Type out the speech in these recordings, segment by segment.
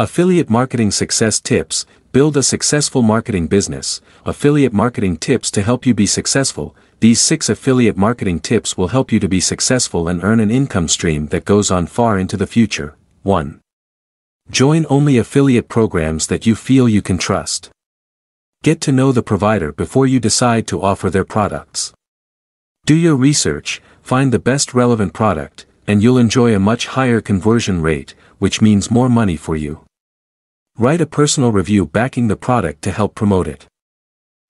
Affiliate Marketing Success Tips Build a successful marketing business. Affiliate marketing tips to help you be successful. These six affiliate marketing tips will help you to be successful and earn an income stream that goes on far into the future. 1. Join only affiliate programs that you feel you can trust. Get to know the provider before you decide to offer their products. Do your research, find the best relevant product, and you'll enjoy a much higher conversion rate, which means more money for you. Write a personal review backing the product to help promote it.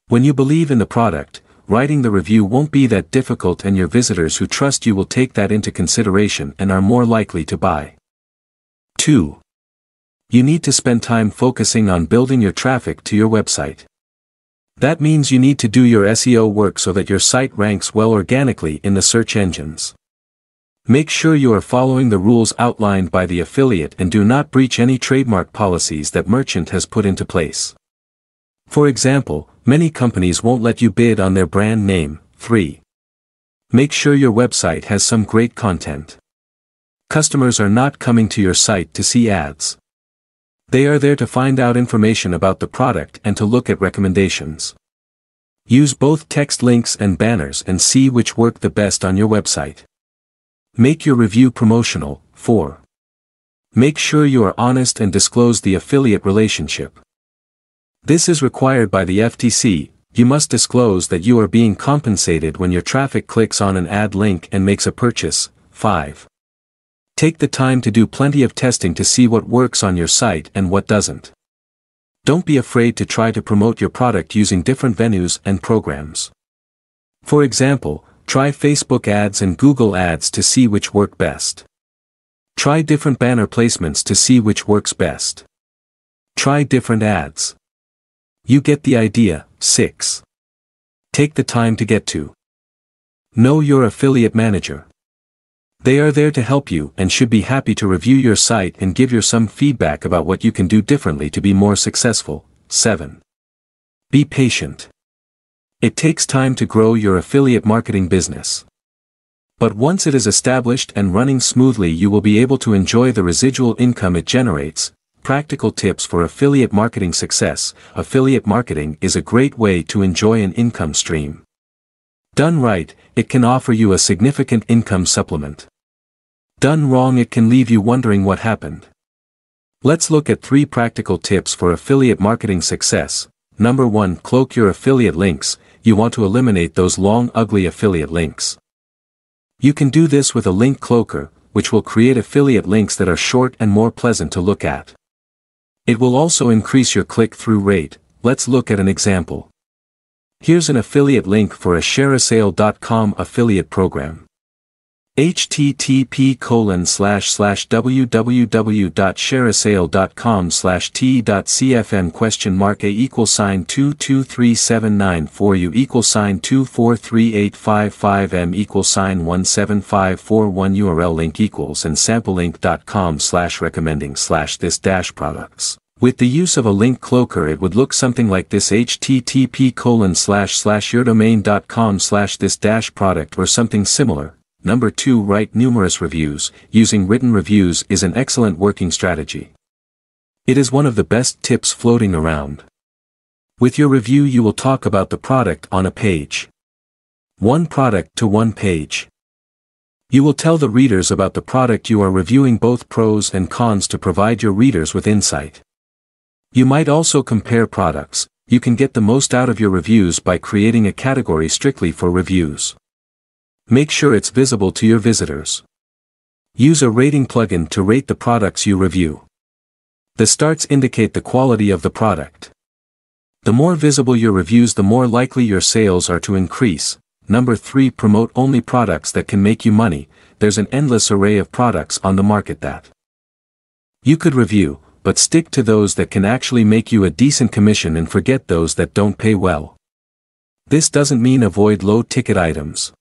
When you believe in the product, writing the review won't be that difficult and your visitors who trust you will take that into consideration and are more likely to buy. 2. You need to spend time focusing on building your traffic to your website. That means you need to do your SEO work so that your site ranks well organically in the search engines. Make sure you are following the rules outlined by the affiliate and do not breach any trademark policies that merchant has put into place. For example, many companies won't let you bid on their brand name. 3. Make sure your website has some great content. Customers are not coming to your site to see ads. They are there to find out information about the product and to look at recommendations. Use both text links and banners and see which work the best on your website. Make your review promotional. 4. Make sure you are honest and disclose the affiliate relationship. This is required by the FTC, you must disclose that you are being compensated when your traffic clicks on an ad link and makes a purchase. 5. Take the time to do plenty of testing to see what works on your site and what doesn't. Don't be afraid to try to promote your product using different venues and programs. For example, Try Facebook ads and Google ads to see which work best. Try different banner placements to see which works best. Try different ads. You get the idea. 6. Take the time to get to. Know your affiliate manager. They are there to help you and should be happy to review your site and give you some feedback about what you can do differently to be more successful. 7. Be patient. It takes time to grow your affiliate marketing business. But once it is established and running smoothly you will be able to enjoy the residual income it generates. Practical tips for affiliate marketing success. Affiliate marketing is a great way to enjoy an income stream. Done right, it can offer you a significant income supplement. Done wrong it can leave you wondering what happened. Let's look at three practical tips for affiliate marketing success. Number 1. Cloak your affiliate links you want to eliminate those long ugly affiliate links. You can do this with a link cloaker, which will create affiliate links that are short and more pleasant to look at. It will also increase your click-through rate, let's look at an example. Here's an affiliate link for a shareasale.com affiliate program http colon slash slash www.shareasale.com slash t.cfm question mark a equal sign 223794 u equal sign 2438555 m equal sign 17541 url link equals and samplelink.com slash recommending slash this dash products. With the use of a link cloaker it would look something like this http colon slash slash yourdomain.com slash this dash product or something similar Number 2 Write numerous reviews, using written reviews is an excellent working strategy. It is one of the best tips floating around. With your review you will talk about the product on a page. One product to one page. You will tell the readers about the product you are reviewing both pros and cons to provide your readers with insight. You might also compare products, you can get the most out of your reviews by creating a category strictly for reviews. Make sure it's visible to your visitors. Use a rating plugin to rate the products you review. The starts indicate the quality of the product. The more visible your reviews the more likely your sales are to increase. Number 3 Promote only products that can make you money, there's an endless array of products on the market that you could review, but stick to those that can actually make you a decent commission and forget those that don't pay well. This doesn't mean avoid low ticket items.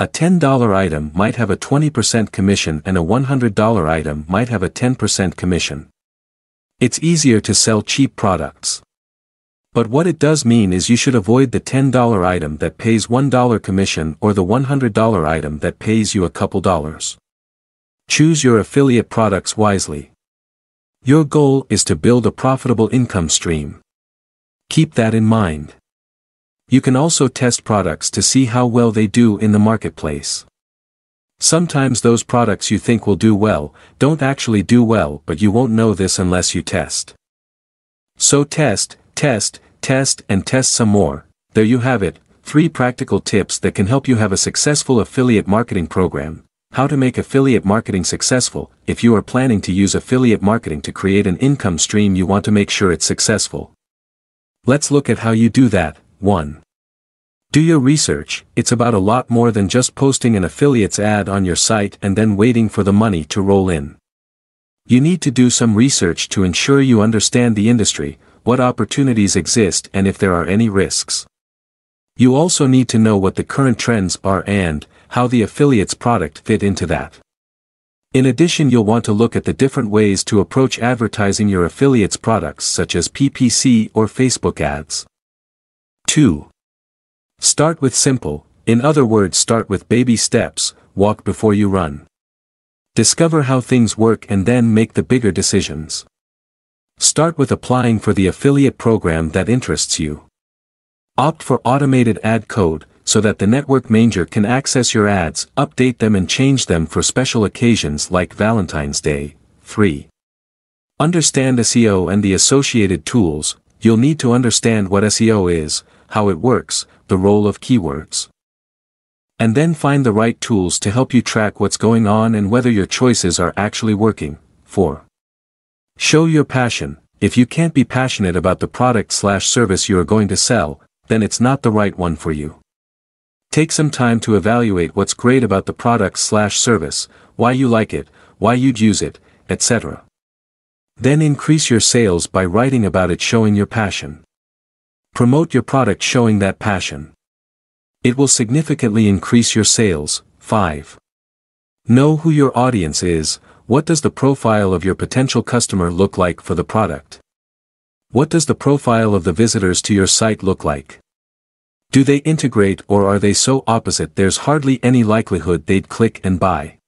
A $10 item might have a 20% commission and a $100 item might have a 10% commission. It's easier to sell cheap products. But what it does mean is you should avoid the $10 item that pays $1 commission or the $100 item that pays you a couple dollars. Choose your affiliate products wisely. Your goal is to build a profitable income stream. Keep that in mind. You can also test products to see how well they do in the marketplace. Sometimes those products you think will do well, don't actually do well but you won't know this unless you test. So test, test, test and test some more, there you have it, 3 practical tips that can help you have a successful affiliate marketing program. How to make affiliate marketing successful, if you are planning to use affiliate marketing to create an income stream you want to make sure it's successful. Let's look at how you do that, 1. Do your research, it's about a lot more than just posting an affiliates ad on your site and then waiting for the money to roll in. You need to do some research to ensure you understand the industry, what opportunities exist and if there are any risks. You also need to know what the current trends are and, how the affiliates product fit into that. In addition you'll want to look at the different ways to approach advertising your affiliates products such as PPC or Facebook ads. 2. Start with simple, in other words start with baby steps, walk before you run. Discover how things work and then make the bigger decisions. Start with applying for the affiliate program that interests you. Opt for automated ad code, so that the network manager can access your ads, update them and change them for special occasions like Valentine's Day. 3. Understand SEO and the associated tools, you'll need to understand what SEO is, how it works, the role of keywords. And then find the right tools to help you track what's going on and whether your choices are actually working. 4. Show your passion. If you can't be passionate about the product slash service you are going to sell, then it's not the right one for you. Take some time to evaluate what's great about the product slash service, why you like it, why you'd use it, etc. Then increase your sales by writing about it showing your passion. Promote your product showing that passion. It will significantly increase your sales. 5. Know who your audience is, what does the profile of your potential customer look like for the product? What does the profile of the visitors to your site look like? Do they integrate or are they so opposite there's hardly any likelihood they'd click and buy?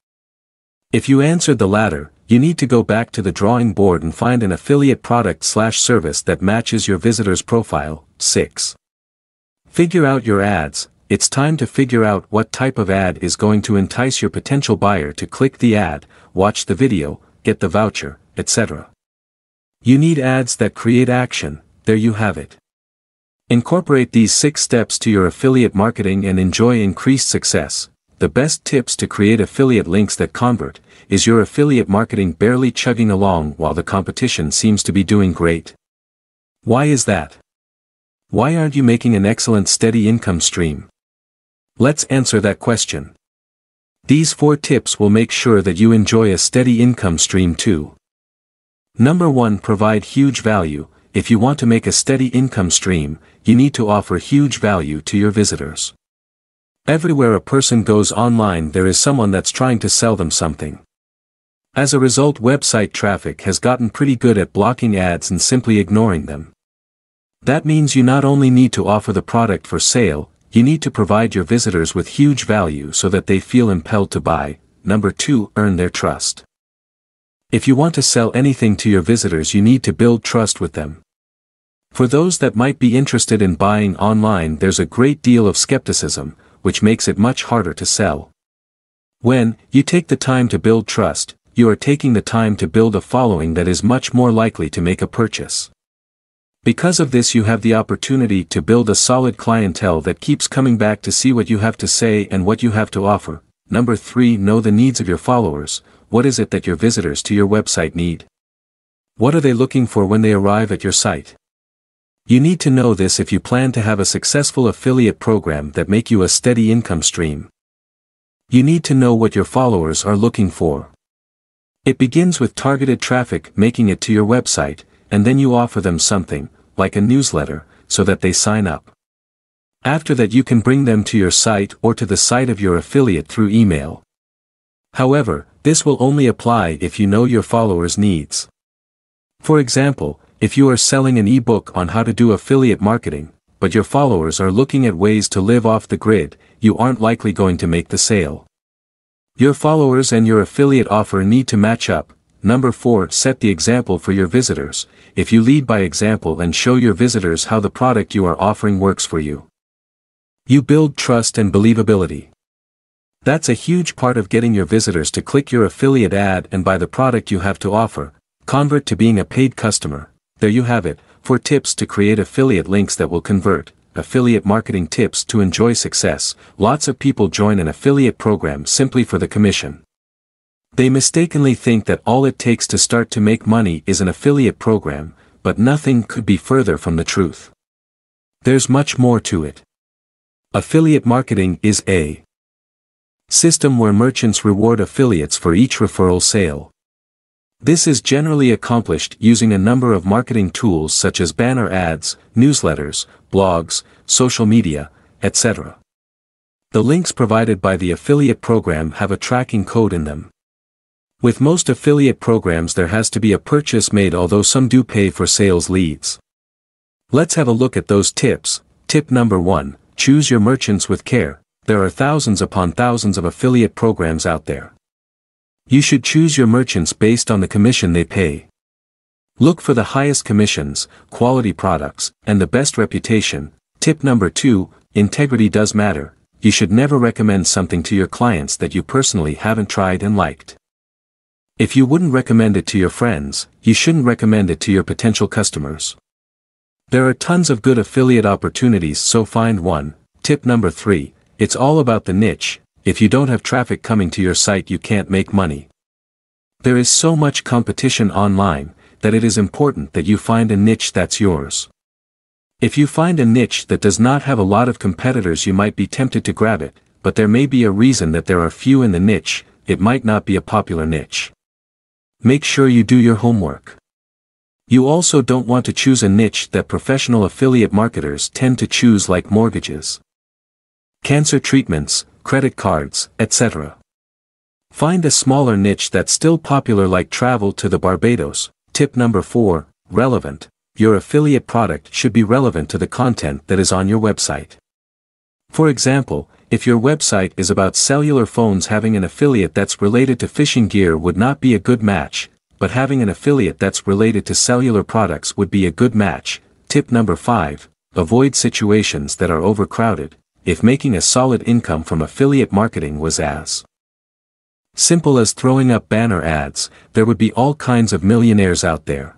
If you answered the latter, you need to go back to the drawing board and find an affiliate product slash service that matches your visitor's profile. 6. Figure out your ads, it's time to figure out what type of ad is going to entice your potential buyer to click the ad, watch the video, get the voucher, etc. You need ads that create action, there you have it. Incorporate these six steps to your affiliate marketing and enjoy increased success. The best tips to create affiliate links that convert, is your affiliate marketing barely chugging along while the competition seems to be doing great? Why is that? Why aren't you making an excellent steady income stream? Let's answer that question. These four tips will make sure that you enjoy a steady income stream too. Number 1 Provide huge value. If you want to make a steady income stream, you need to offer huge value to your visitors. Everywhere a person goes online there is someone that's trying to sell them something. As a result website traffic has gotten pretty good at blocking ads and simply ignoring them. That means you not only need to offer the product for sale, you need to provide your visitors with huge value so that they feel impelled to buy. Number 2. Earn their trust. If you want to sell anything to your visitors you need to build trust with them. For those that might be interested in buying online there's a great deal of skepticism, which makes it much harder to sell. When you take the time to build trust, you are taking the time to build a following that is much more likely to make a purchase. Because of this you have the opportunity to build a solid clientele that keeps coming back to see what you have to say and what you have to offer. Number 3 Know the needs of your followers, what is it that your visitors to your website need? What are they looking for when they arrive at your site? You need to know this if you plan to have a successful affiliate program that make you a steady income stream. You need to know what your followers are looking for. It begins with targeted traffic making it to your website, and then you offer them something, like a newsletter, so that they sign up. After that you can bring them to your site or to the site of your affiliate through email. However, this will only apply if you know your followers' needs. For example, if you are selling an ebook on how to do affiliate marketing, but your followers are looking at ways to live off the grid, you aren't likely going to make the sale. Your followers and your affiliate offer need to match up, Number 4. Set the example for your visitors. If you lead by example and show your visitors how the product you are offering works for you. You build trust and believability. That's a huge part of getting your visitors to click your affiliate ad and buy the product you have to offer. Convert to being a paid customer. There you have it, for tips to create affiliate links that will convert. Affiliate marketing tips to enjoy success. Lots of people join an affiliate program simply for the commission. They mistakenly think that all it takes to start to make money is an affiliate program, but nothing could be further from the truth. There's much more to it. Affiliate marketing is a system where merchants reward affiliates for each referral sale. This is generally accomplished using a number of marketing tools such as banner ads, newsletters, blogs, social media, etc. The links provided by the affiliate program have a tracking code in them. With most affiliate programs there has to be a purchase made although some do pay for sales leads. Let's have a look at those tips. Tip number 1, choose your merchants with care. There are thousands upon thousands of affiliate programs out there. You should choose your merchants based on the commission they pay. Look for the highest commissions, quality products, and the best reputation. Tip number 2, integrity does matter. You should never recommend something to your clients that you personally haven't tried and liked. If you wouldn't recommend it to your friends, you shouldn't recommend it to your potential customers. There are tons of good affiliate opportunities so find one. Tip number 3, it's all about the niche, if you don't have traffic coming to your site you can't make money. There is so much competition online, that it is important that you find a niche that's yours. If you find a niche that does not have a lot of competitors you might be tempted to grab it, but there may be a reason that there are few in the niche, it might not be a popular niche. Make sure you do your homework. You also don't want to choose a niche that professional affiliate marketers tend to choose like mortgages, cancer treatments, credit cards, etc. Find a smaller niche that's still popular like travel to the Barbados. Tip number 4, relevant. Your affiliate product should be relevant to the content that is on your website. For example, if your website is about cellular phones having an affiliate that's related to fishing gear would not be a good match, but having an affiliate that's related to cellular products would be a good match. Tip number 5. Avoid situations that are overcrowded, if making a solid income from affiliate marketing was as simple as throwing up banner ads, there would be all kinds of millionaires out there.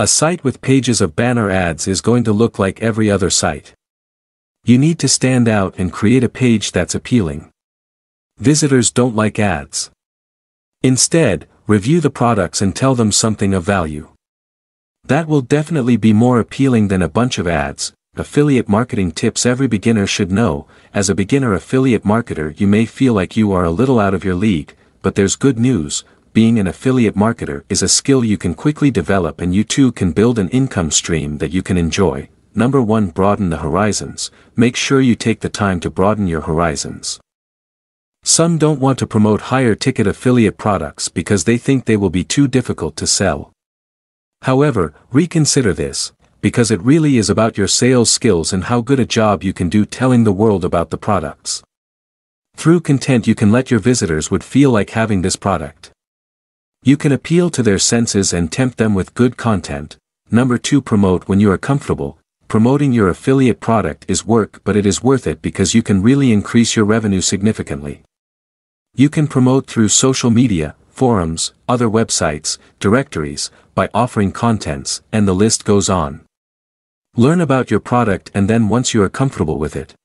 A site with pages of banner ads is going to look like every other site. You need to stand out and create a page that's appealing. Visitors don't like ads. Instead, review the products and tell them something of value. That will definitely be more appealing than a bunch of ads. Affiliate marketing tips every beginner should know. As a beginner affiliate marketer, you may feel like you are a little out of your league, but there's good news. Being an affiliate marketer is a skill you can quickly develop and you too can build an income stream that you can enjoy. Number 1 Broaden the horizons, make sure you take the time to broaden your horizons. Some don't want to promote higher ticket affiliate products because they think they will be too difficult to sell. However, reconsider this, because it really is about your sales skills and how good a job you can do telling the world about the products. Through content you can let your visitors would feel like having this product. You can appeal to their senses and tempt them with good content. Number 2 Promote when you are comfortable, promoting your affiliate product is work but it is worth it because you can really increase your revenue significantly. You can promote through social media, forums, other websites, directories, by offering contents, and the list goes on. Learn about your product and then once you are comfortable with it,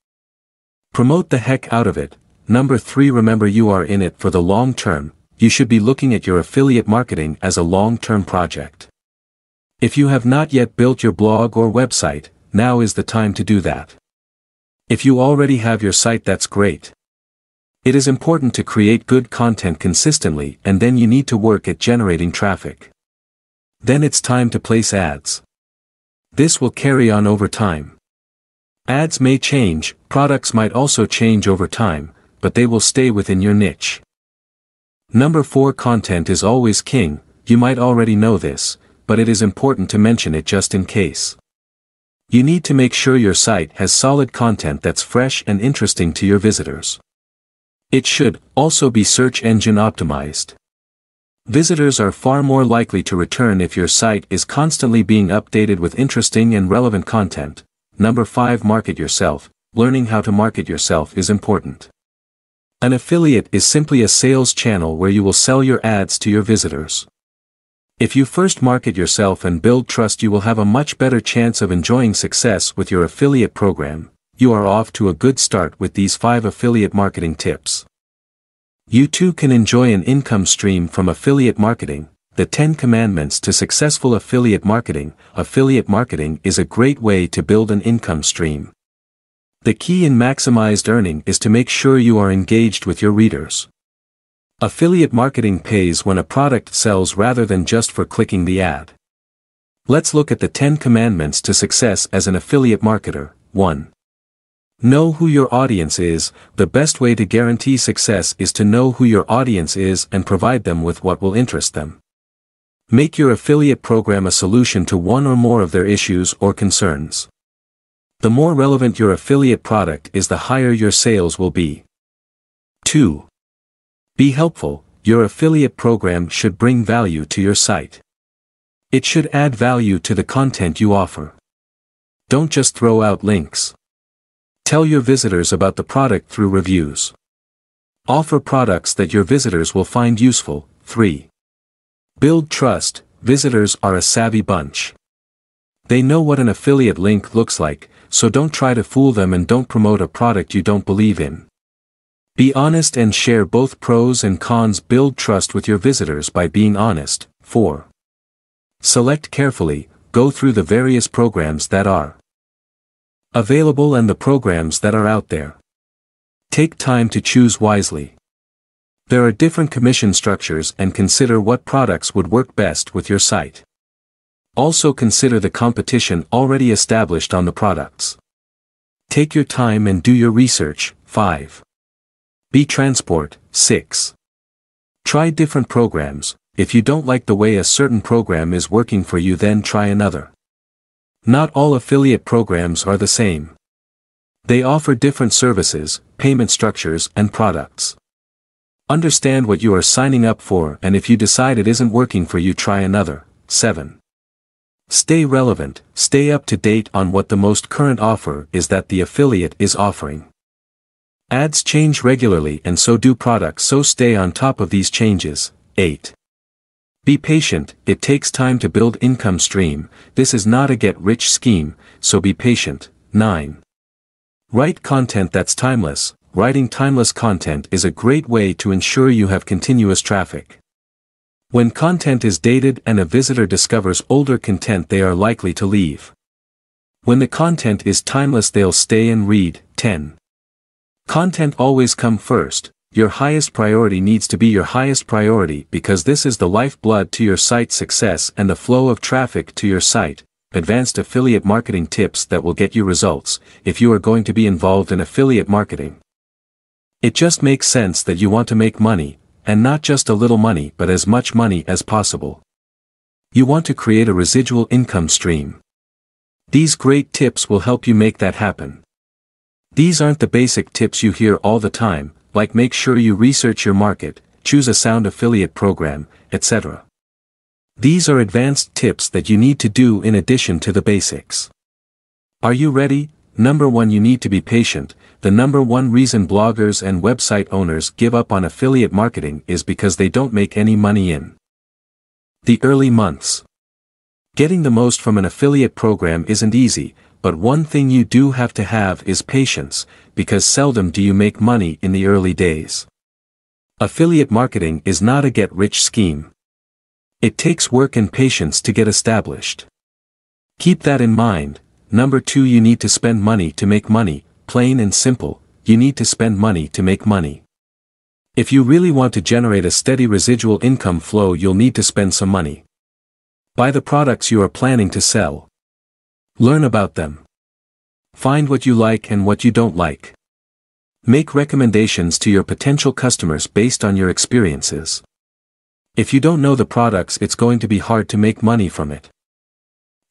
promote the heck out of it. Number 3 Remember you are in it for the long term, you should be looking at your affiliate marketing as a long-term project. If you have not yet built your blog or website, now is the time to do that. If you already have your site that's great. It is important to create good content consistently and then you need to work at generating traffic. Then it's time to place ads. This will carry on over time. Ads may change, products might also change over time, but they will stay within your niche. Number 4 Content is always king, you might already know this, but it is important to mention it just in case. You need to make sure your site has solid content that's fresh and interesting to your visitors. It should also be search engine optimized. Visitors are far more likely to return if your site is constantly being updated with interesting and relevant content. Number 5 Market yourself. Learning how to market yourself is important. An affiliate is simply a sales channel where you will sell your ads to your visitors. If you first market yourself and build trust you will have a much better chance of enjoying success with your affiliate program. You are off to a good start with these 5 affiliate marketing tips. You too can enjoy an income stream from affiliate marketing. The 10 Commandments to Successful Affiliate Marketing. Affiliate marketing is a great way to build an income stream. The key in maximized earning is to make sure you are engaged with your readers. Affiliate marketing pays when a product sells rather than just for clicking the ad. Let's look at the 10 commandments to success as an affiliate marketer. 1. Know who your audience is, the best way to guarantee success is to know who your audience is and provide them with what will interest them. Make your affiliate program a solution to one or more of their issues or concerns. The more relevant your affiliate product is the higher your sales will be. 2. Be helpful, your affiliate program should bring value to your site. It should add value to the content you offer. Don't just throw out links. Tell your visitors about the product through reviews. Offer products that your visitors will find useful. 3. Build trust, visitors are a savvy bunch. They know what an affiliate link looks like, so don't try to fool them and don't promote a product you don't believe in. Be honest and share both pros and cons. Build trust with your visitors by being honest. 4. Select carefully, go through the various programs that are available and the programs that are out there. Take time to choose wisely. There are different commission structures and consider what products would work best with your site. Also consider the competition already established on the products. Take your time and do your research. 5. Be transport. 6. Try different programs. If you don't like the way a certain program is working for you then try another. Not all affiliate programs are the same. They offer different services, payment structures, and products. Understand what you are signing up for and if you decide it isn't working for you try another. 7. Stay relevant, stay up to date on what the most current offer is that the affiliate is offering. Ads change regularly and so do products so stay on top of these changes. 8. Be patient, it takes time to build income stream, this is not a get-rich scheme, so be patient. 9. Write content that's timeless, writing timeless content is a great way to ensure you have continuous traffic. When content is dated and a visitor discovers older content they are likely to leave. When the content is timeless they'll stay and read. 10. Content always come first, your highest priority needs to be your highest priority because this is the lifeblood to your site success and the flow of traffic to your site. Advanced affiliate marketing tips that will get you results if you are going to be involved in affiliate marketing. It just makes sense that you want to make money, and not just a little money but as much money as possible. You want to create a residual income stream. These great tips will help you make that happen. These aren't the basic tips you hear all the time, like make sure you research your market, choose a sound affiliate program, etc. These are advanced tips that you need to do in addition to the basics. Are you ready? Number 1 You need to be patient. The number one reason bloggers and website owners give up on affiliate marketing is because they don't make any money in the early months. Getting the most from an affiliate program isn't easy, but one thing you do have to have is patience, because seldom do you make money in the early days. Affiliate marketing is not a get-rich scheme. It takes work and patience to get established. Keep that in mind. Number 2 You need to spend money to make money, plain and simple, you need to spend money to make money. If you really want to generate a steady residual income flow you'll need to spend some money. Buy the products you are planning to sell. Learn about them. Find what you like and what you don't like. Make recommendations to your potential customers based on your experiences. If you don't know the products it's going to be hard to make money from it.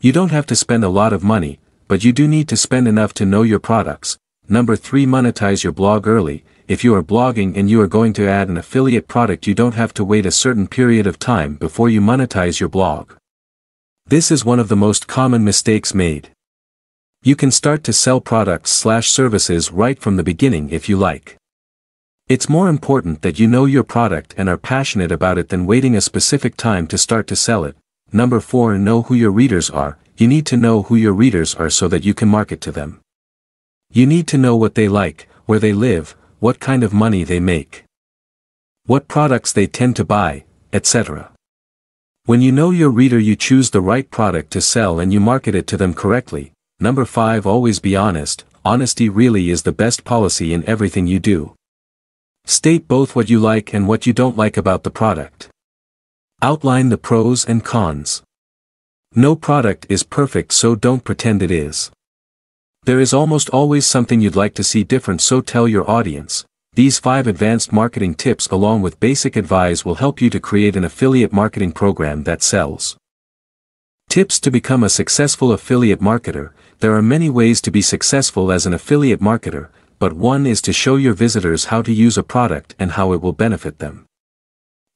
You don't have to spend a lot of money, but you do need to spend enough to know your products. Number 3 Monetize your blog early, if you are blogging and you are going to add an affiliate product you don't have to wait a certain period of time before you monetize your blog. This is one of the most common mistakes made. You can start to sell products slash services right from the beginning if you like. It's more important that you know your product and are passionate about it than waiting a specific time to start to sell it. Number 4 Know who your readers are, you need to know who your readers are so that you can market to them. You need to know what they like, where they live, what kind of money they make. What products they tend to buy, etc. When you know your reader you choose the right product to sell and you market it to them correctly. Number 5 Always be honest, honesty really is the best policy in everything you do. State both what you like and what you don't like about the product. Outline the pros and cons. No product is perfect so don't pretend it is. There is almost always something you'd like to see different so tell your audience, these 5 advanced marketing tips along with basic advice will help you to create an affiliate marketing program that sells. Tips to become a successful affiliate marketer, there are many ways to be successful as an affiliate marketer, but one is to show your visitors how to use a product and how it will benefit them.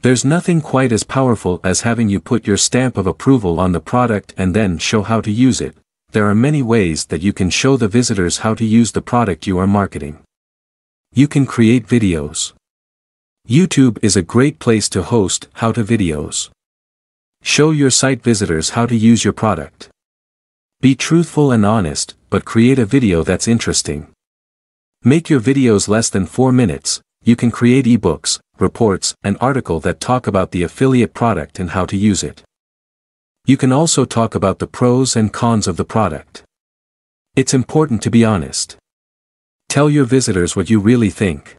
There's nothing quite as powerful as having you put your stamp of approval on the product and then show how to use it. There are many ways that you can show the visitors how to use the product you are marketing. You can create videos. YouTube is a great place to host how-to videos. Show your site visitors how to use your product. Be truthful and honest, but create a video that's interesting. Make your videos less than 4 minutes, you can create ebooks, reports, and article that talk about the affiliate product and how to use it. You can also talk about the pros and cons of the product. It's important to be honest. Tell your visitors what you really think.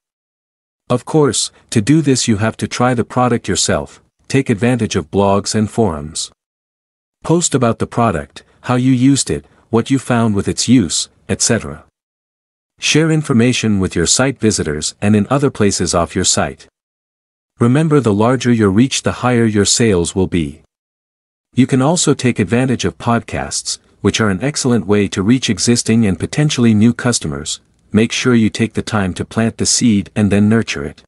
Of course, to do this you have to try the product yourself, take advantage of blogs and forums. Post about the product, how you used it, what you found with its use, etc. Share information with your site visitors and in other places off your site. Remember the larger your reach the higher your sales will be. You can also take advantage of podcasts, which are an excellent way to reach existing and potentially new customers, make sure you take the time to plant the seed and then nurture it.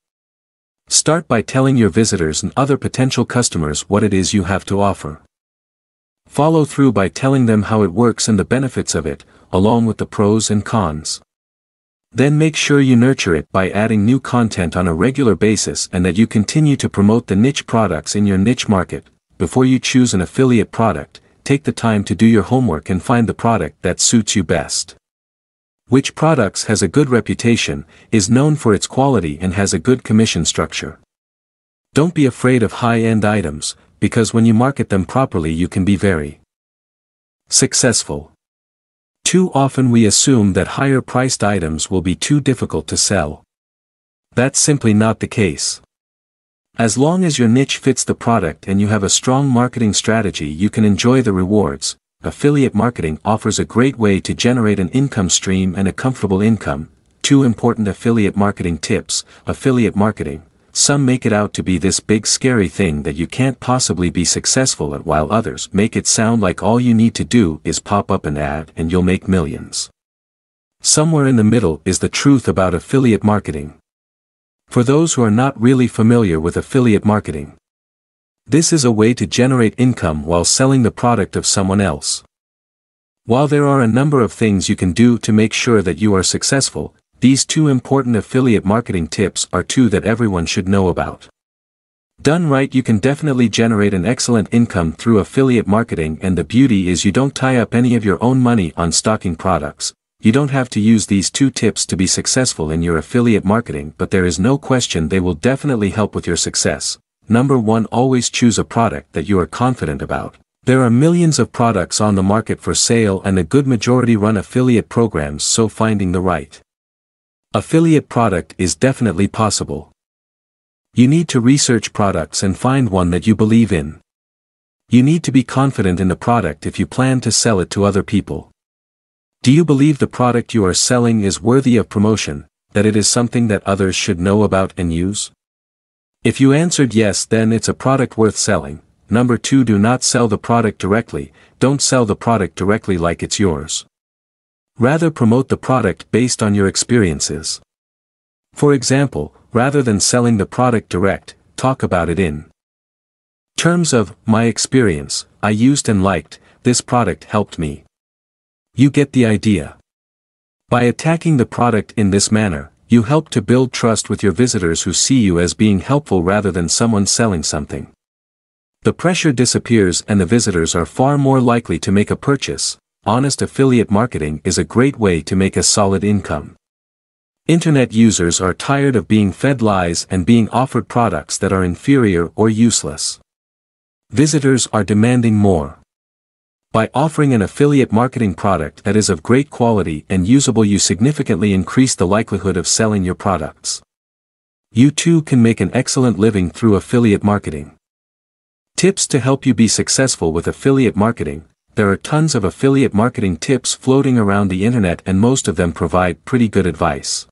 Start by telling your visitors and other potential customers what it is you have to offer. Follow through by telling them how it works and the benefits of it, along with the pros and cons. Then make sure you nurture it by adding new content on a regular basis and that you continue to promote the niche products in your niche market. Before you choose an affiliate product, take the time to do your homework and find the product that suits you best. Which products has a good reputation, is known for its quality and has a good commission structure. Don't be afraid of high-end items, because when you market them properly you can be very successful. Too often we assume that higher priced items will be too difficult to sell. That's simply not the case. As long as your niche fits the product and you have a strong marketing strategy you can enjoy the rewards, affiliate marketing offers a great way to generate an income stream and a comfortable income. Two important affiliate marketing tips, affiliate marketing. Some make it out to be this big scary thing that you can't possibly be successful at while others make it sound like all you need to do is pop up an ad and you'll make millions. Somewhere in the middle is the truth about affiliate marketing. For those who are not really familiar with affiliate marketing, this is a way to generate income while selling the product of someone else. While there are a number of things you can do to make sure that you are successful, these two important affiliate marketing tips are two that everyone should know about. Done right you can definitely generate an excellent income through affiliate marketing and the beauty is you don't tie up any of your own money on stocking products. You don't have to use these two tips to be successful in your affiliate marketing but there is no question they will definitely help with your success. Number 1 Always choose a product that you are confident about. There are millions of products on the market for sale and a good majority run affiliate programs so finding the right affiliate product is definitely possible. You need to research products and find one that you believe in. You need to be confident in the product if you plan to sell it to other people. Do you believe the product you are selling is worthy of promotion, that it is something that others should know about and use? If you answered yes then it's a product worth selling. Number 2 Do not sell the product directly, don't sell the product directly like it's yours. Rather promote the product based on your experiences. For example, rather than selling the product direct, talk about it in terms of, my experience, I used and liked, this product helped me. You get the idea. By attacking the product in this manner, you help to build trust with your visitors who see you as being helpful rather than someone selling something. The pressure disappears and the visitors are far more likely to make a purchase. Honest affiliate marketing is a great way to make a solid income. Internet users are tired of being fed lies and being offered products that are inferior or useless. Visitors are demanding more. By offering an affiliate marketing product that is of great quality and usable you significantly increase the likelihood of selling your products. You too can make an excellent living through affiliate marketing. Tips to help you be successful with affiliate marketing. There are tons of affiliate marketing tips floating around the internet and most of them provide pretty good advice.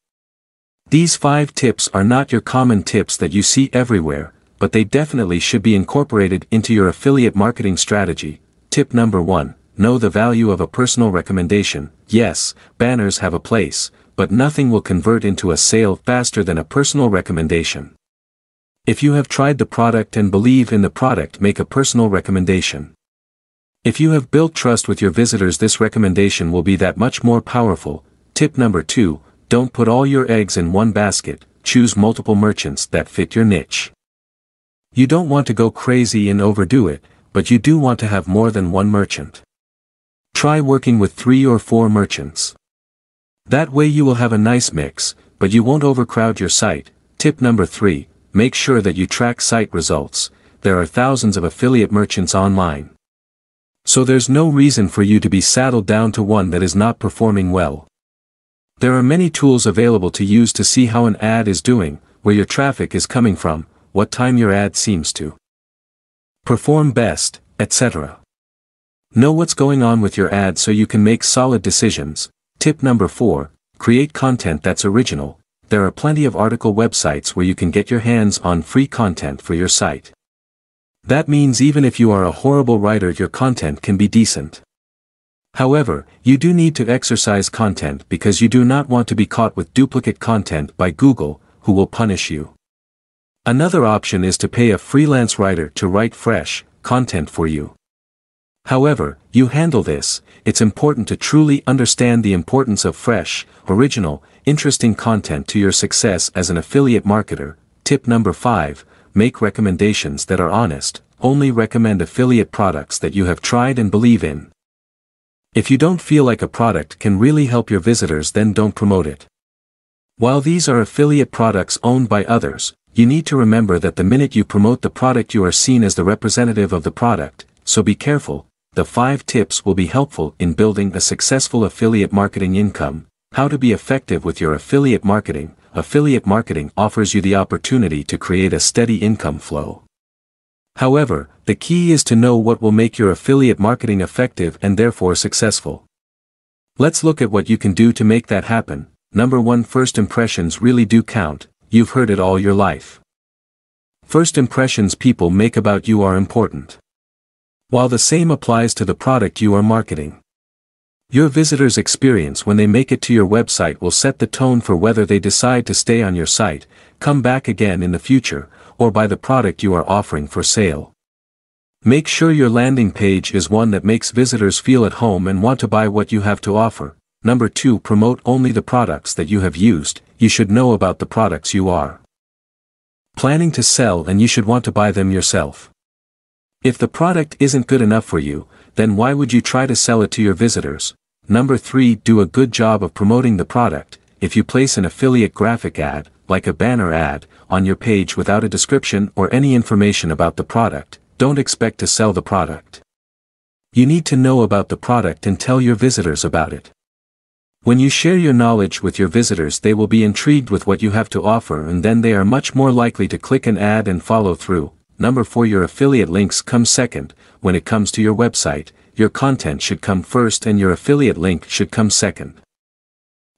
These 5 tips are not your common tips that you see everywhere, but they definitely should be incorporated into your affiliate marketing strategy, Tip number 1. Know the value of a personal recommendation. Yes, banners have a place, but nothing will convert into a sale faster than a personal recommendation. If you have tried the product and believe in the product make a personal recommendation. If you have built trust with your visitors this recommendation will be that much more powerful. Tip number 2. Don't put all your eggs in one basket, choose multiple merchants that fit your niche. You don't want to go crazy and overdo it, but you do want to have more than one merchant. Try working with three or four merchants. That way you will have a nice mix, but you won't overcrowd your site. Tip number 3, make sure that you track site results, there are thousands of affiliate merchants online. So there's no reason for you to be saddled down to one that is not performing well. There are many tools available to use to see how an ad is doing, where your traffic is coming from, what time your ad seems to perform best, etc. Know what's going on with your ad so you can make solid decisions. Tip number 4, create content that's original. There are plenty of article websites where you can get your hands on free content for your site. That means even if you are a horrible writer your content can be decent. However, you do need to exercise content because you do not want to be caught with duplicate content by Google, who will punish you. Another option is to pay a freelance writer to write fresh content for you. However, you handle this, it's important to truly understand the importance of fresh, original, interesting content to your success as an affiliate marketer. Tip number 5, make recommendations that are honest, only recommend affiliate products that you have tried and believe in. If you don't feel like a product can really help your visitors then don't promote it. While these are affiliate products owned by others, you need to remember that the minute you promote the product you are seen as the representative of the product, so be careful, the 5 tips will be helpful in building a successful affiliate marketing income, how to be effective with your affiliate marketing, affiliate marketing offers you the opportunity to create a steady income flow. However, the key is to know what will make your affiliate marketing effective and therefore successful. Let's look at what you can do to make that happen. Number 1 First impressions really do count, you've heard it all your life. First impressions people make about you are important. While the same applies to the product you are marketing. Your visitors' experience when they make it to your website will set the tone for whether they decide to stay on your site, come back again in the future, or buy the product you are offering for sale. Make sure your landing page is one that makes visitors feel at home and want to buy what you have to offer. Number 2 Promote only the products that you have used, you should know about the products you are planning to sell and you should want to buy them yourself. If the product isn't good enough for you, then why would you try to sell it to your visitors? Number 3 Do a good job of promoting the product, if you place an affiliate graphic ad, like a banner ad, on your page without a description or any information about the product, don't expect to sell the product. You need to know about the product and tell your visitors about it. When you share your knowledge with your visitors they will be intrigued with what you have to offer and then they are much more likely to click an ad and follow through. Number 4 Your affiliate links come second, when it comes to your website, your content should come first and your affiliate link should come second.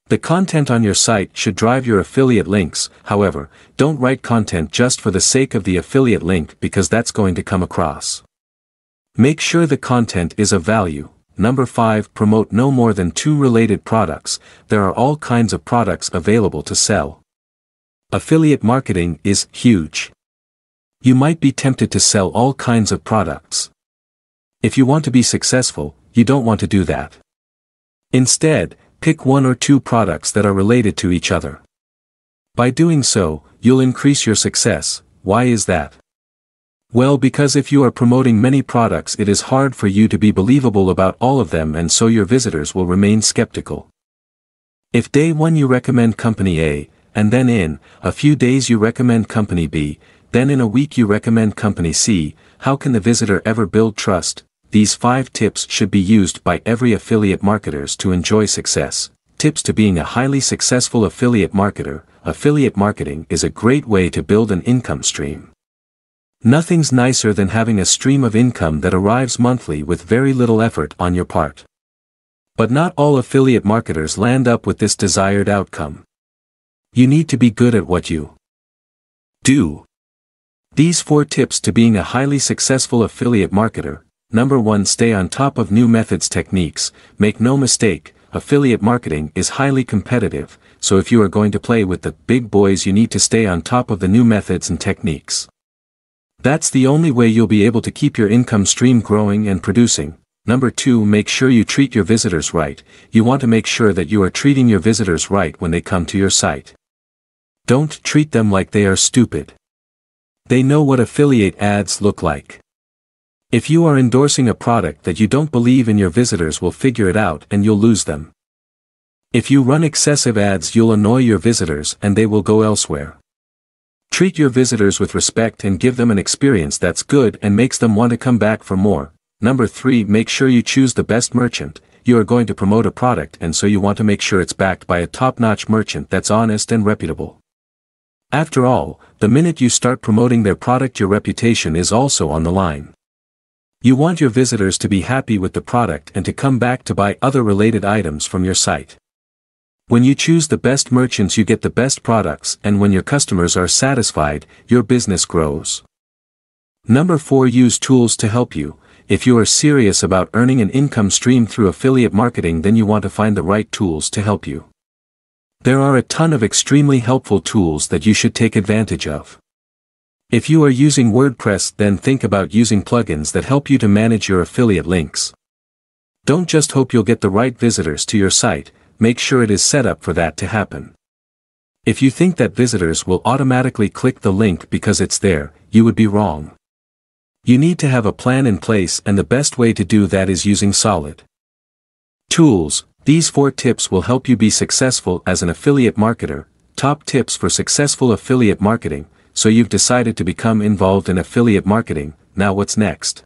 The content on your site should drive your affiliate links, however, don't write content just for the sake of the affiliate link because that's going to come across. Make sure the content is of value. Number 5 Promote no more than two related products, there are all kinds of products available to sell. Affiliate marketing is huge. You might be tempted to sell all kinds of products. If you want to be successful, you don't want to do that. Instead, pick one or two products that are related to each other. By doing so, you'll increase your success. Why is that? Well because if you are promoting many products it is hard for you to be believable about all of them and so your visitors will remain skeptical. If day 1 you recommend company A, and then in a few days you recommend company B, then in a week you recommend company C, how can the visitor ever build trust? These 5 tips should be used by every affiliate marketers to enjoy success. Tips to being a highly successful affiliate marketer. Affiliate marketing is a great way to build an income stream. Nothing's nicer than having a stream of income that arrives monthly with very little effort on your part. But not all affiliate marketers land up with this desired outcome. You need to be good at what you do. These four tips to being a highly successful affiliate marketer. Number 1 Stay on top of new methods techniques. Make no mistake, affiliate marketing is highly competitive, so if you are going to play with the big boys you need to stay on top of the new methods and techniques. That's the only way you'll be able to keep your income stream growing and producing. Number 2 Make sure you treat your visitors right, you want to make sure that you are treating your visitors right when they come to your site. Don't treat them like they are stupid. They know what affiliate ads look like. If you are endorsing a product that you don't believe in your visitors will figure it out and you'll lose them. If you run excessive ads you'll annoy your visitors and they will go elsewhere. Treat your visitors with respect and give them an experience that's good and makes them want to come back for more. Number 3 Make sure you choose the best merchant, you are going to promote a product and so you want to make sure it's backed by a top-notch merchant that's honest and reputable. After all, the minute you start promoting their product your reputation is also on the line. You want your visitors to be happy with the product and to come back to buy other related items from your site. When you choose the best merchants you get the best products and when your customers are satisfied, your business grows. Number 4 Use tools to help you. If you are serious about earning an income stream through affiliate marketing then you want to find the right tools to help you. There are a ton of extremely helpful tools that you should take advantage of. If you are using WordPress then think about using plugins that help you to manage your affiliate links. Don't just hope you'll get the right visitors to your site, make sure it is set up for that to happen. If you think that visitors will automatically click the link because it's there, you would be wrong. You need to have a plan in place and the best way to do that is using solid tools. These four tips will help you be successful as an affiliate marketer. Top tips for successful affiliate marketing. So you've decided to become involved in affiliate marketing, now what's next?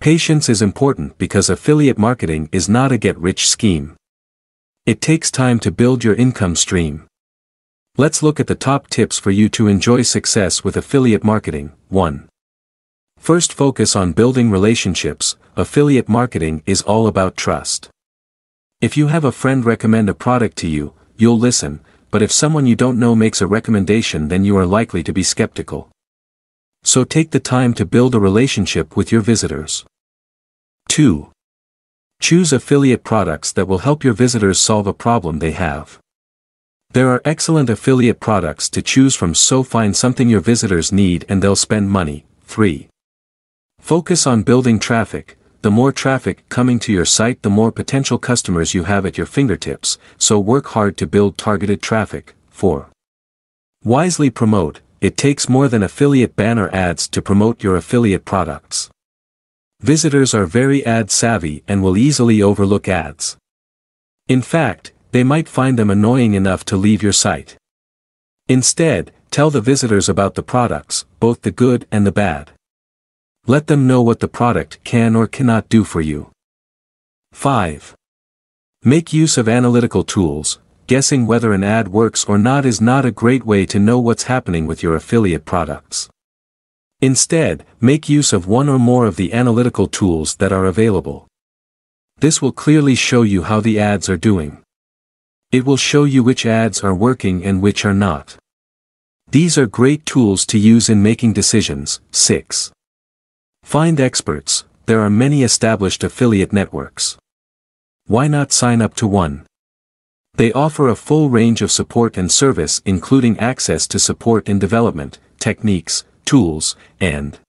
Patience is important because affiliate marketing is not a get-rich scheme. It takes time to build your income stream. Let's look at the top tips for you to enjoy success with affiliate marketing. 1. First focus on building relationships, affiliate marketing is all about trust. If you have a friend recommend a product to you, you'll listen, but if someone you don't know makes a recommendation then you are likely to be skeptical. So take the time to build a relationship with your visitors. 2. Choose affiliate products that will help your visitors solve a problem they have. There are excellent affiliate products to choose from so find something your visitors need and they'll spend money. 3. Focus on building traffic. The more traffic coming to your site the more potential customers you have at your fingertips, so work hard to build targeted traffic. 4. Wisely promote. It takes more than affiliate banner ads to promote your affiliate products. Visitors are very ad savvy and will easily overlook ads. In fact, they might find them annoying enough to leave your site. Instead, tell the visitors about the products, both the good and the bad. Let them know what the product can or cannot do for you. 5. Make use of analytical tools. Guessing whether an ad works or not is not a great way to know what's happening with your affiliate products. Instead, make use of one or more of the analytical tools that are available. This will clearly show you how the ads are doing. It will show you which ads are working and which are not. These are great tools to use in making decisions. 6. Find experts, there are many established affiliate networks. Why not sign up to one? They offer a full range of support and service including access to support and development, techniques, tools, and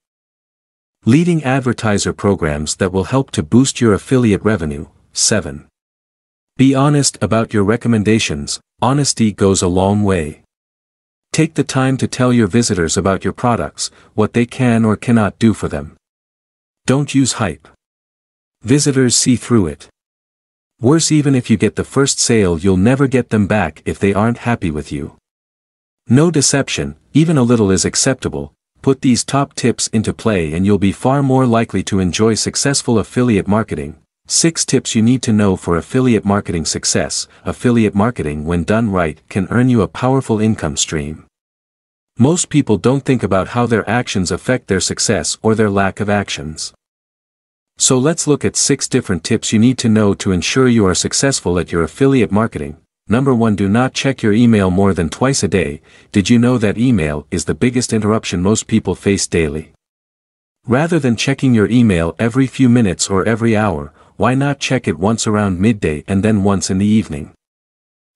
leading advertiser programs that will help to boost your affiliate revenue. 7. Be honest about your recommendations, honesty goes a long way. Take the time to tell your visitors about your products, what they can or cannot do for them. Don't use hype. Visitors see through it. Worse even if you get the first sale you'll never get them back if they aren't happy with you. No deception, even a little is acceptable, put these top tips into play and you'll be far more likely to enjoy successful affiliate marketing. 6 tips you need to know for affiliate marketing success. Affiliate marketing when done right can earn you a powerful income stream. Most people don't think about how their actions affect their success or their lack of actions. So let's look at 6 different tips you need to know to ensure you are successful at your affiliate marketing. Number 1 Do not check your email more than twice a day. Did you know that email is the biggest interruption most people face daily? Rather than checking your email every few minutes or every hour, why not check it once around midday and then once in the evening?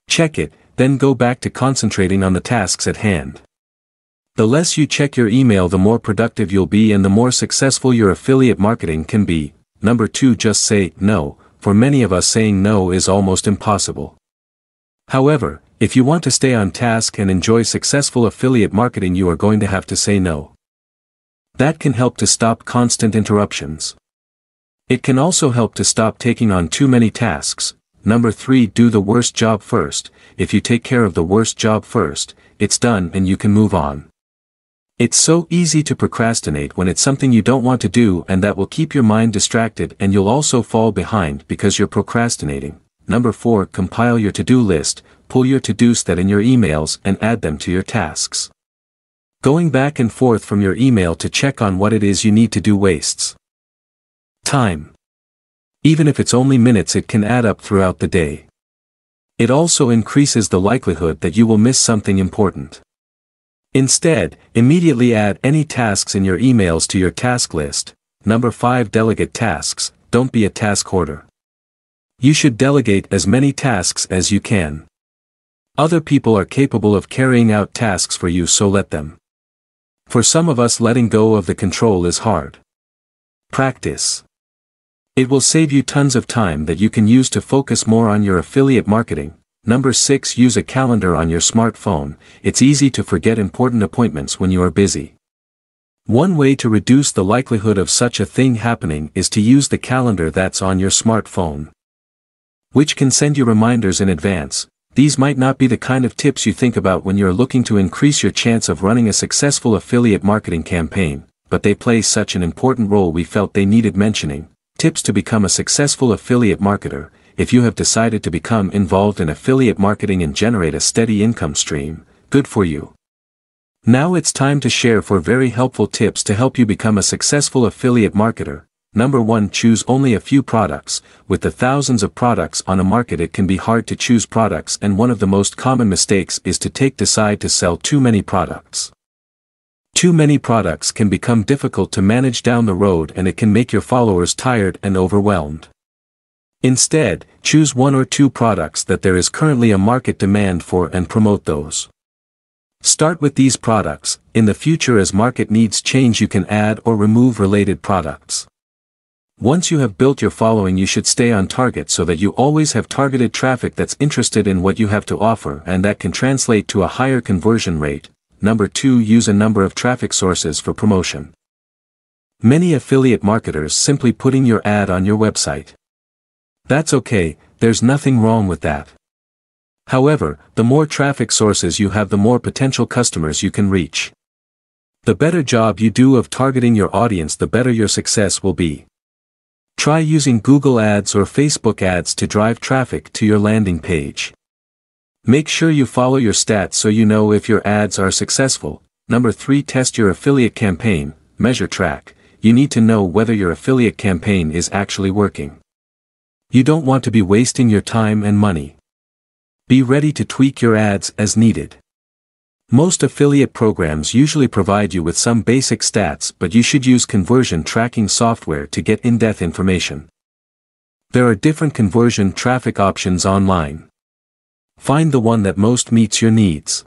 Check it, then go back to concentrating on the tasks at hand. The less you check your email the more productive you'll be and the more successful your affiliate marketing can be. Number 2 Just say no, for many of us saying no is almost impossible. However, if you want to stay on task and enjoy successful affiliate marketing you are going to have to say no. That can help to stop constant interruptions. It can also help to stop taking on too many tasks. Number 3 Do the worst job first, if you take care of the worst job first, it's done and you can move on. It's so easy to procrastinate when it's something you don't want to do and that will keep your mind distracted and you'll also fall behind because you're procrastinating. Number 4 Compile your to-do list, pull your to-dos that in your emails and add them to your tasks. Going back and forth from your email to check on what it is you need to do wastes time. Even if it's only minutes it can add up throughout the day. It also increases the likelihood that you will miss something important. Instead, immediately add any tasks in your emails to your task list. Number 5 Delegate tasks, don't be a task hoarder. You should delegate as many tasks as you can. Other people are capable of carrying out tasks for you so let them. For some of us letting go of the control is hard. Practice. It will save you tons of time that you can use to focus more on your affiliate marketing, Number 6 Use a calendar on your smartphone, it's easy to forget important appointments when you are busy. One way to reduce the likelihood of such a thing happening is to use the calendar that's on your smartphone. Which can send you reminders in advance, these might not be the kind of tips you think about when you're looking to increase your chance of running a successful affiliate marketing campaign, but they play such an important role we felt they needed mentioning. Tips to become a successful affiliate marketer, if you have decided to become involved in affiliate marketing and generate a steady income stream, good for you. Now it's time to share four very helpful tips to help you become a successful affiliate marketer. Number 1 Choose only a few products. With the thousands of products on a market it can be hard to choose products and one of the most common mistakes is to take decide to sell too many products. Too many products can become difficult to manage down the road and it can make your followers tired and overwhelmed. Instead, choose one or two products that there is currently a market demand for and promote those. Start with these products, in the future as market needs change you can add or remove related products. Once you have built your following you should stay on target so that you always have targeted traffic that's interested in what you have to offer and that can translate to a higher conversion rate. Number 2 Use a number of traffic sources for promotion. Many affiliate marketers simply putting your ad on your website. That's okay, there's nothing wrong with that. However, the more traffic sources you have the more potential customers you can reach. The better job you do of targeting your audience the better your success will be. Try using Google Ads or Facebook Ads to drive traffic to your landing page. Make sure you follow your stats so you know if your ads are successful. Number 3 Test your affiliate campaign, measure track. You need to know whether your affiliate campaign is actually working. You don't want to be wasting your time and money. Be ready to tweak your ads as needed. Most affiliate programs usually provide you with some basic stats but you should use conversion tracking software to get in-depth information. There are different conversion traffic options online. Find the one that most meets your needs.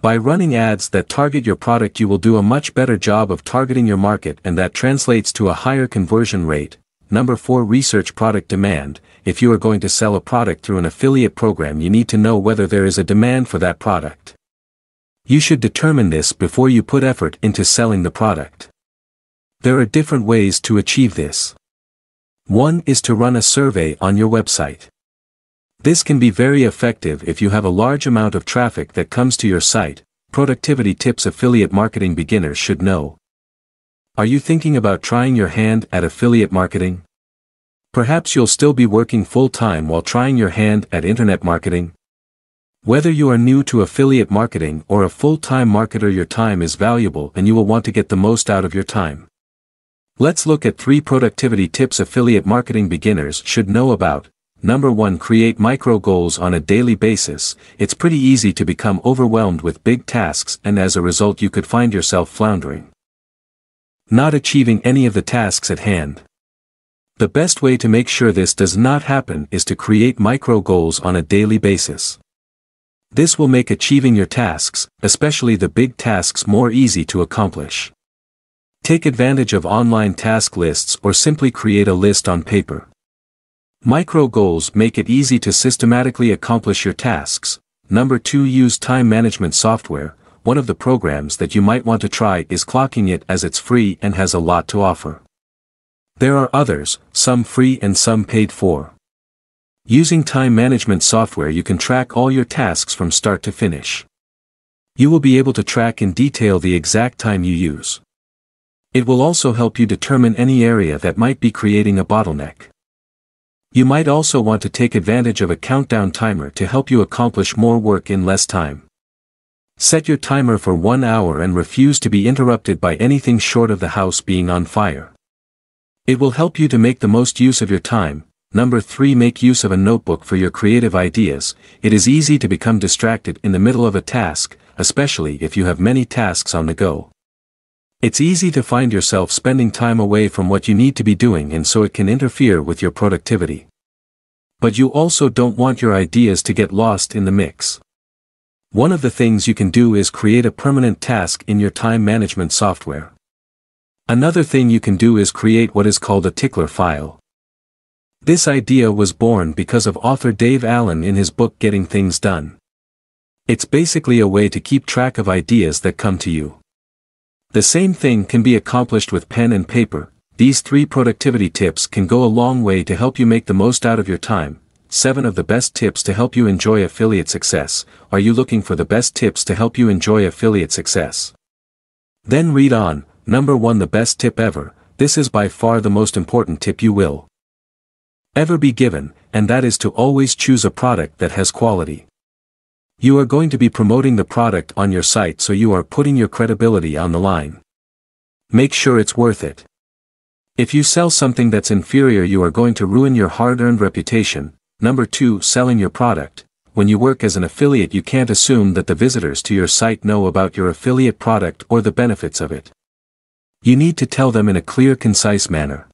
By running ads that target your product you will do a much better job of targeting your market and that translates to a higher conversion rate. Number 4 Research product demand. If you are going to sell a product through an affiliate program you need to know whether there is a demand for that product. You should determine this before you put effort into selling the product. There are different ways to achieve this. One is to run a survey on your website. This can be very effective if you have a large amount of traffic that comes to your site, productivity tips affiliate marketing beginners should know. Are you thinking about trying your hand at affiliate marketing? Perhaps you'll still be working full-time while trying your hand at internet marketing. Whether you are new to affiliate marketing or a full-time marketer your time is valuable and you will want to get the most out of your time. Let's look at three productivity tips affiliate marketing beginners should know about, Number 1 Create micro goals on a daily basis. It's pretty easy to become overwhelmed with big tasks and as a result you could find yourself floundering. Not achieving any of the tasks at hand. The best way to make sure this does not happen is to create micro goals on a daily basis. This will make achieving your tasks, especially the big tasks more easy to accomplish. Take advantage of online task lists or simply create a list on paper. Micro goals make it easy to systematically accomplish your tasks. Number 2 Use time management software. One of the programs that you might want to try is Clocking It as it's free and has a lot to offer. There are others, some free and some paid for. Using time management software you can track all your tasks from start to finish. You will be able to track in detail the exact time you use. It will also help you determine any area that might be creating a bottleneck. You might also want to take advantage of a countdown timer to help you accomplish more work in less time. Set your timer for one hour and refuse to be interrupted by anything short of the house being on fire. It will help you to make the most use of your time. Number 3 Make use of a notebook for your creative ideas. It is easy to become distracted in the middle of a task, especially if you have many tasks on the go. It's easy to find yourself spending time away from what you need to be doing and so it can interfere with your productivity. But you also don't want your ideas to get lost in the mix. One of the things you can do is create a permanent task in your time management software. Another thing you can do is create what is called a tickler file. This idea was born because of author Dave Allen in his book Getting Things Done. It's basically a way to keep track of ideas that come to you. The same thing can be accomplished with pen and paper. These three productivity tips can go a long way to help you make the most out of your time. 7 of the best tips to help you enjoy affiliate success. Are you looking for the best tips to help you enjoy affiliate success? Then read on, number 1 the best tip ever, this is by far the most important tip you will ever be given, and that is to always choose a product that has quality. You are going to be promoting the product on your site so you are putting your credibility on the line. Make sure it's worth it. If you sell something that's inferior you are going to ruin your hard-earned reputation. Number 2 Selling your product. When you work as an affiliate you can't assume that the visitors to your site know about your affiliate product or the benefits of it. You need to tell them in a clear concise manner.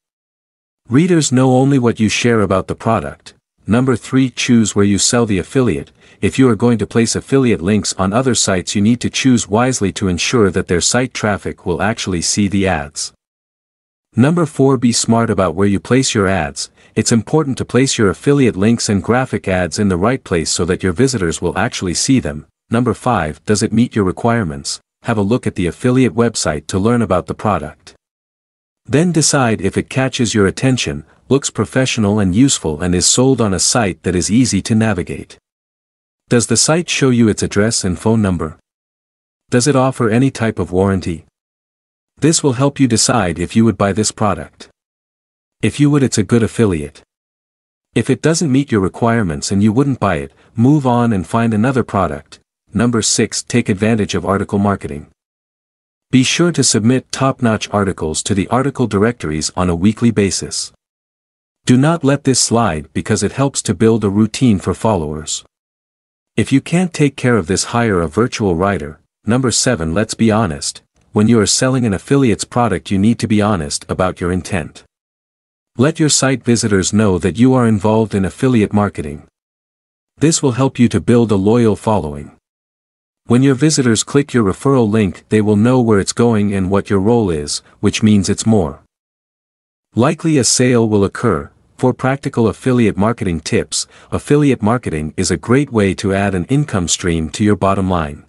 Readers know only what you share about the product. Number 3 Choose where you sell the affiliate. If you are going to place affiliate links on other sites you need to choose wisely to ensure that their site traffic will actually see the ads. Number 4 Be smart about where you place your ads. It's important to place your affiliate links and graphic ads in the right place so that your visitors will actually see them. Number 5 Does it meet your requirements? Have a look at the affiliate website to learn about the product. Then decide if it catches your attention, looks professional and useful and is sold on a site that is easy to navigate. Does the site show you its address and phone number? Does it offer any type of warranty? This will help you decide if you would buy this product. If you would it's a good affiliate. If it doesn't meet your requirements and you wouldn't buy it, move on and find another product. Number 6 Take advantage of article marketing. Be sure to submit top-notch articles to the article directories on a weekly basis. Do not let this slide because it helps to build a routine for followers. If you can't take care of this hire a virtual writer. Number 7 Let's be honest, when you are selling an affiliate's product you need to be honest about your intent. Let your site visitors know that you are involved in affiliate marketing. This will help you to build a loyal following. When your visitors click your referral link they will know where it's going and what your role is, which means it's more. Likely a sale will occur, for practical affiliate marketing tips, affiliate marketing is a great way to add an income stream to your bottom line.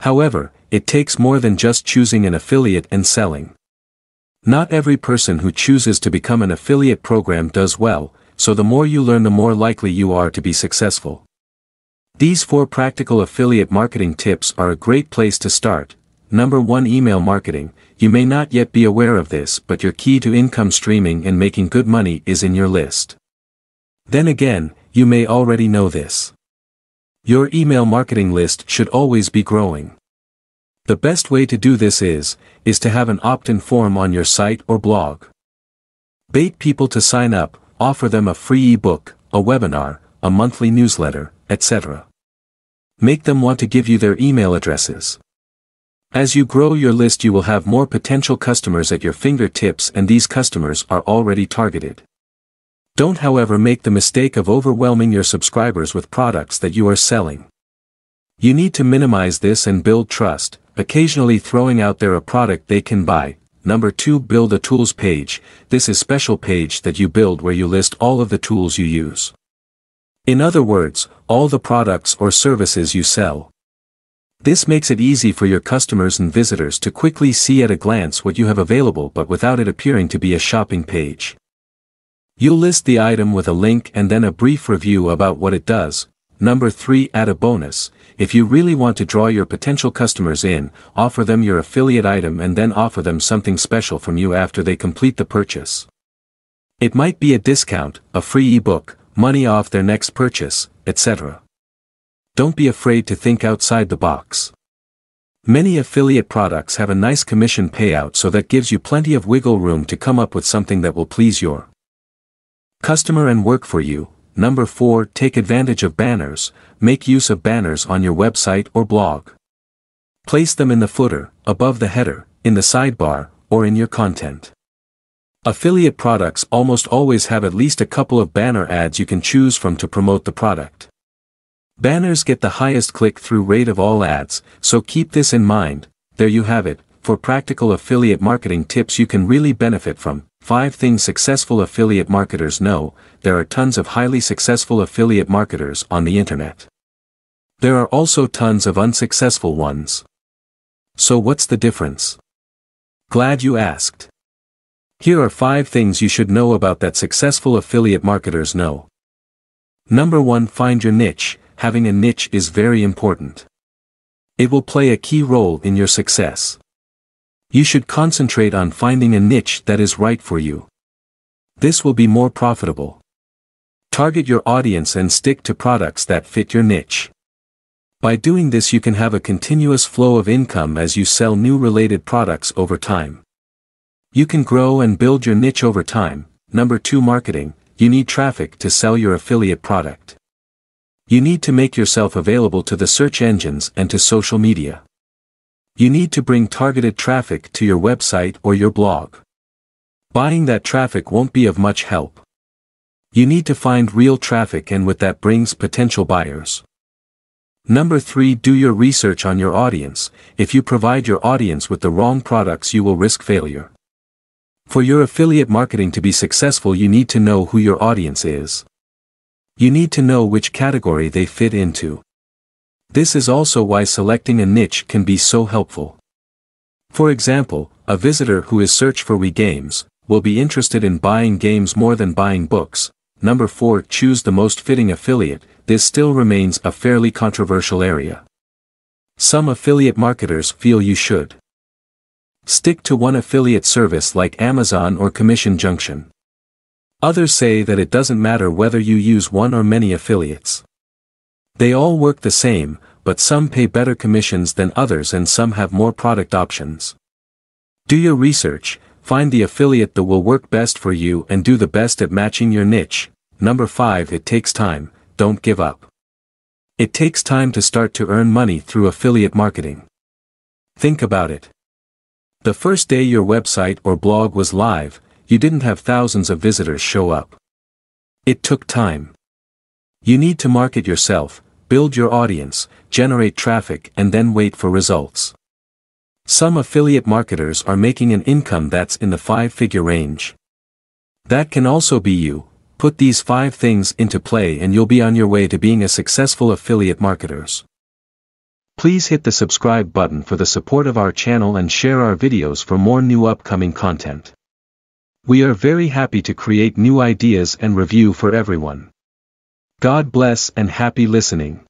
However, it takes more than just choosing an affiliate and selling. Not every person who chooses to become an affiliate program does well, so the more you learn the more likely you are to be successful. These four practical affiliate marketing tips are a great place to start. Number 1 Email Marketing. You may not yet be aware of this but your key to income streaming and making good money is in your list. Then again, you may already know this. Your email marketing list should always be growing. The best way to do this is, is to have an opt-in form on your site or blog. Bait people to sign up, offer them a free ebook, a webinar, a monthly newsletter, etc. Make them want to give you their email addresses. As you grow your list you will have more potential customers at your fingertips and these customers are already targeted. Don't however make the mistake of overwhelming your subscribers with products that you are selling. You need to minimize this and build trust, occasionally throwing out there a product they can buy, Number 2 Build a tools page, this is special page that you build where you list all of the tools you use. In other words, all the products or services you sell. This makes it easy for your customers and visitors to quickly see at a glance what you have available but without it appearing to be a shopping page. You'll list the item with a link and then a brief review about what it does. Number 3 Add a bonus, if you really want to draw your potential customers in, offer them your affiliate item and then offer them something special from you after they complete the purchase. It might be a discount, a free ebook, money off their next purchase, etc. Don't be afraid to think outside the box. Many affiliate products have a nice commission payout so that gives you plenty of wiggle room to come up with something that will please your customer and work for you, Number 4. Take advantage of banners, make use of banners on your website or blog. Place them in the footer, above the header, in the sidebar, or in your content. Affiliate products almost always have at least a couple of banner ads you can choose from to promote the product. Banners get the highest click-through rate of all ads, so keep this in mind, there you have it, for practical affiliate marketing tips you can really benefit from, 5 things successful affiliate marketers know, there are tons of highly successful affiliate marketers on the internet. There are also tons of unsuccessful ones. So what's the difference? Glad you asked. Here are 5 things you should know about that successful affiliate marketers know. Number 1 Find your niche, having a niche is very important. It will play a key role in your success. You should concentrate on finding a niche that is right for you. This will be more profitable. Target your audience and stick to products that fit your niche. By doing this you can have a continuous flow of income as you sell new related products over time. You can grow and build your niche over time. Number 2 Marketing, you need traffic to sell your affiliate product. You need to make yourself available to the search engines and to social media. You need to bring targeted traffic to your website or your blog. Buying that traffic won't be of much help. You need to find real traffic and with that brings potential buyers. Number 3 Do your research on your audience, if you provide your audience with the wrong products you will risk failure. For your affiliate marketing to be successful you need to know who your audience is. You need to know which category they fit into. This is also why selecting a niche can be so helpful. For example, a visitor who is search for Wii games, will be interested in buying games more than buying books. Number 4 Choose the most fitting affiliate, this still remains a fairly controversial area. Some affiliate marketers feel you should stick to one affiliate service like Amazon or Commission Junction. Others say that it doesn't matter whether you use one or many affiliates. They all work the same, but some pay better commissions than others and some have more product options. Do your research, find the affiliate that will work best for you and do the best at matching your niche. Number 5 It takes time, don't give up. It takes time to start to earn money through affiliate marketing. Think about it. The first day your website or blog was live, you didn't have thousands of visitors show up. It took time. You need to market yourself, build your audience, generate traffic and then wait for results. Some affiliate marketers are making an income that's in the five-figure range. That can also be you, put these five things into play and you'll be on your way to being a successful affiliate marketers. Please hit the subscribe button for the support of our channel and share our videos for more new upcoming content. We are very happy to create new ideas and review for everyone. God bless and happy listening.